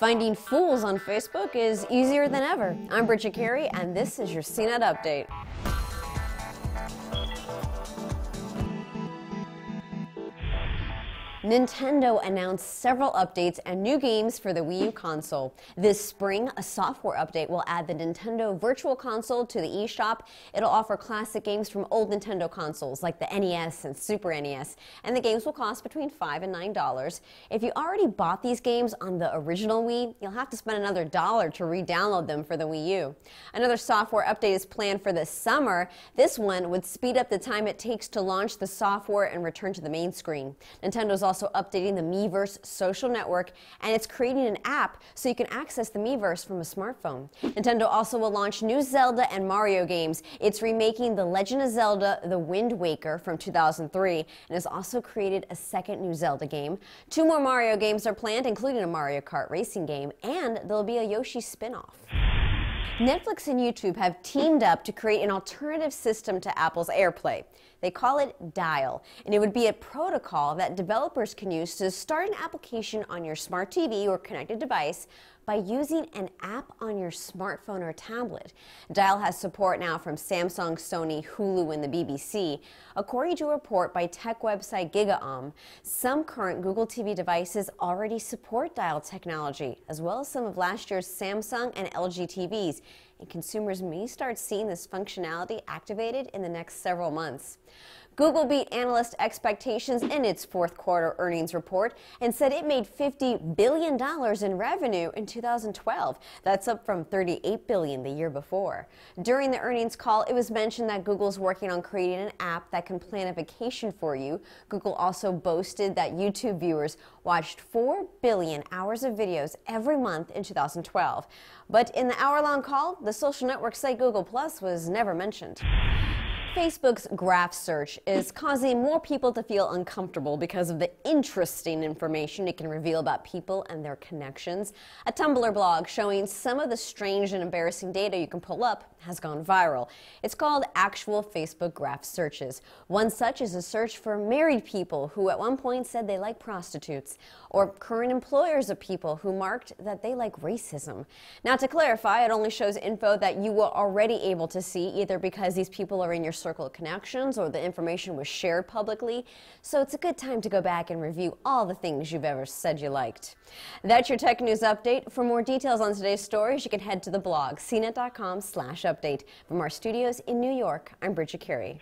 Finding fools on Facebook is easier than ever. I'm Bridget Carey, and this is your CNET Update. Nintendo announced several updates and new games for the Wii U console. This spring, a software update will add the Nintendo Virtual Console to the eShop. It'll offer classic games from old Nintendo consoles like the NES and Super NES, and the games will cost between $5 and $9. If you already bought these games on the original Wii, you'll have to spend another dollar to re-download them for the Wii U. Another software update is planned for this summer. This one would speed up the time it takes to launch the software and return to the main screen. Nintendo's also updating the Miiverse social network, and it's creating an app so you can access the Miiverse from a smartphone. Nintendo also will launch new Zelda and Mario games. It's remaking The Legend of Zelda The Wind Waker from 2003 and has also created a second new Zelda game. Two more Mario games are planned, including a Mario Kart racing game, and there'll be a Yoshi spin-off. Netflix and YouTube have teamed up to create an alternative system to Apple's AirPlay. They call it Dial, and it would be a protocol that developers can use to start an application on your smart TV or connected device by using an app on your smartphone or tablet. Dial has support now from Samsung, Sony, Hulu, and the BBC. According to a report by tech website GigaOM, some current Google TV devices already support Dial technology, as well as some of last year's Samsung and LG TVs and consumers may start seeing this functionality activated in the next several months. Google beat analyst expectations in its fourth quarter earnings report and said it made $50 billion in revenue in 2012. That's up from 38 billion the year before. During the earnings call, it was mentioned that Google's working on creating an app that can plan a vacation for you. Google also boasted that YouTube viewers watched 4 billion hours of videos every month in 2012. But in the hour-long call, the social network site Google Plus was never mentioned. Facebook's graph search is causing more people to feel uncomfortable because of the interesting information it can reveal about people and their connections. A Tumblr blog showing some of the strange and embarrassing data you can pull up has gone viral. It's called Actual Facebook Graph Searches. One such is a search for married people who at one point said they like prostitutes, or current employers of people who marked that they like racism. Now, to clarify, it only shows info that you were already able to see either because these people are in your circle of connections or the information was shared publicly. So it's a good time to go back and review all the things you've ever said you liked. That's your tech news update. For more details on today's stories, you can head to the blog cnet.com slash update. From our studios in New York, I'm Bridget Carey.